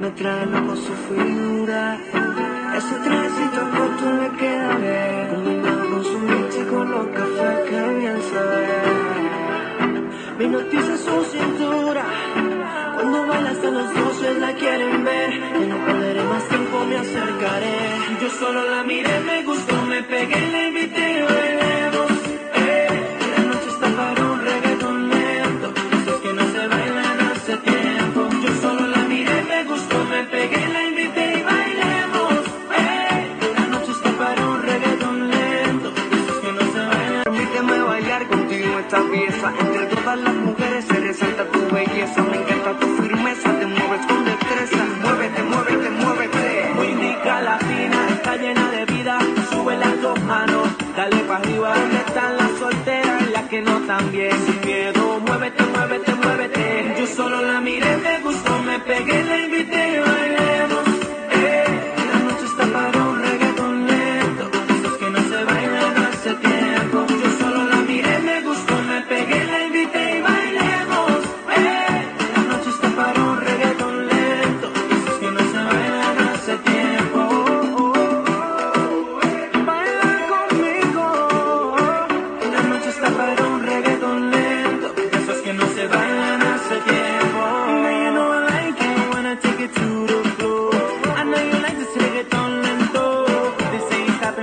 me trae loco su figura. Ese trencito corto me queda bien. Combinado con su y con los cafés que bien sabe. Mi noticia es su cintura. Cuando baila hasta los doce la quieren ver. Que no perderé más tiempo, me acercaré. Yo solo la miré, me gustó, me pegué Entre todas las mujeres se resalta tu belleza. Me encanta tu firmeza, te mueves con destreza. Muévete, muévete, muévete. Muy rica latina, está llena de vida. Sube las dos manos, dale pa' arriba. ¿Dónde están las solteras y las que no están bien? Sin miedo, muévete, muévete, muévete. Yo solo la miré, me gustó, me pegué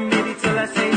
baby till I say